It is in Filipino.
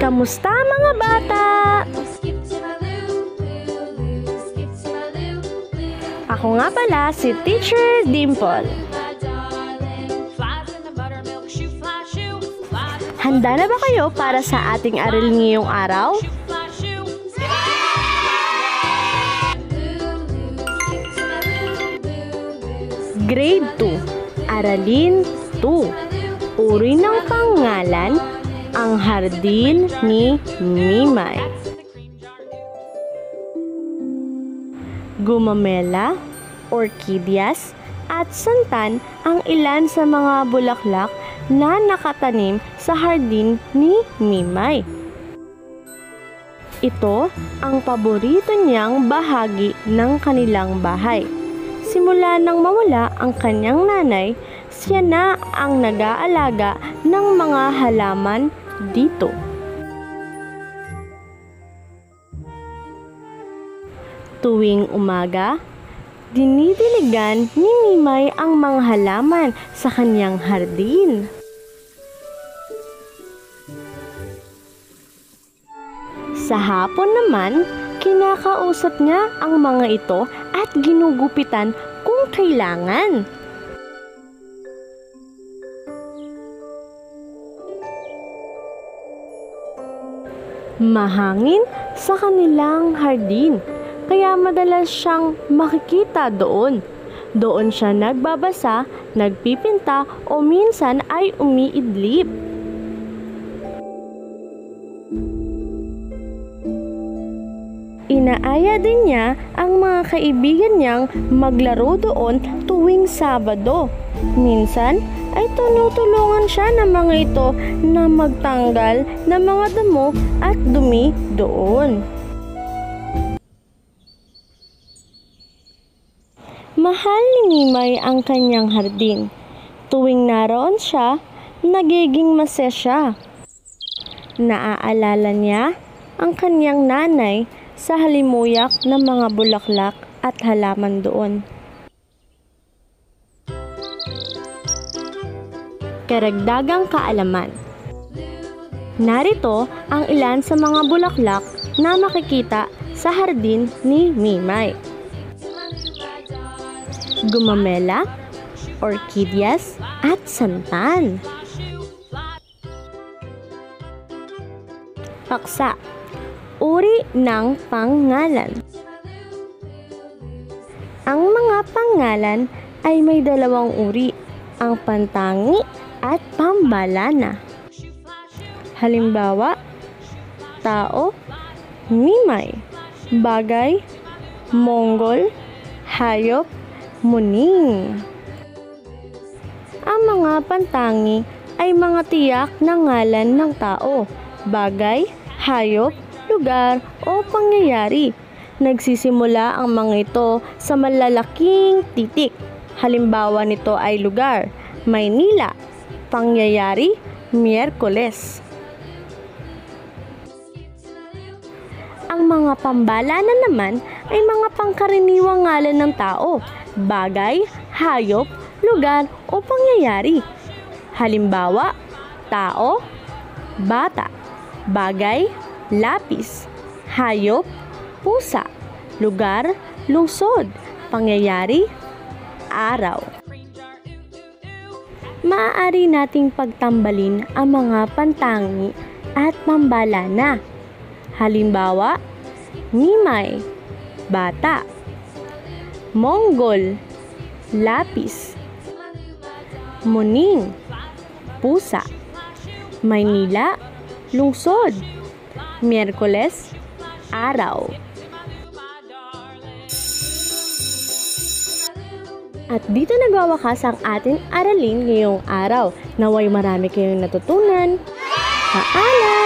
Kamusta mga bata? Ako nga pala si Teacher Dimple. Handa na ba kayo para sa ating aralin ngayong araw? Grade 2, Aralin 2. Uri ng pangalan, ang hardin ni Mimay. Gumamela, orchideas, at santan ang ilan sa mga bulaklak na nakatanim sa hardin ni Mimay. Ito ang paborito niyang bahagi ng kanilang bahay. Simula nang mawala ang kanyang nanay, siya na ang nag-aalaga ng mga halaman dito. Tuwing umaga, dinidiligan ni Mimay ang mga halaman sa kanyang hardin. Sa hapon naman, kinakausap niya ang mga ito at ginugupitan kung kailangan. Mahangin sa kanilang hardin, kaya madalas siyang makikita doon. Doon siya nagbabasa, nagpipinta o minsan ay umiidlip. Inaaya din niya ang mga kaibigan niyang maglaro doon tuwing Sabado. Minsan ay tinutulungan siya ng mga ito na magtanggal ng mga damo at dumi doon. Mahal ni Mimay ang kanyang hardin. Tuwing naroon siya, nagiging masaya siya. Naaalala niya ang kanyang nanay sa halimuyak ng mga bulaklak at halaman doon. Karagdagang kaalaman Narito ang ilan sa mga bulaklak na makikita sa hardin ni Mimay. Gumamela, orchideas, at santan. Paksa uri ng pangalan. Ang mga pangalan ay may dalawang uri, ang pantangi at pambalana. Halimbawa, tao, mimay, bagay, monggol, hayop, muning. Ang mga pantangi ay mga tiyak na ngalan ng tao, bagay, hayop, lugar o pangyayari. Nagsisimula ang mga ito sa malalaking titik. Halimbawa nito ay lugar, Maynila, pangyayari, Miyerkules. Ang mga pambala na naman ay mga pangkaraniwang ngalan ng tao, bagay, hayop, lugar o pangyayari. Halimbawa, tao, bata, bagay, lapis, hayop, pusa, lugar, lungsod, pangyayari, araw. Maaari nating pagtambalin ang mga pantangi at pambalana. Halimbawa, Mimay, bata, Mongol, lapis, Muning, pusa, Maynila, lungsod, Miyerkules, araw. At dito nagwawakas ang ating aralin ngayong araw. Naway marami kayong natutunan. Paalam!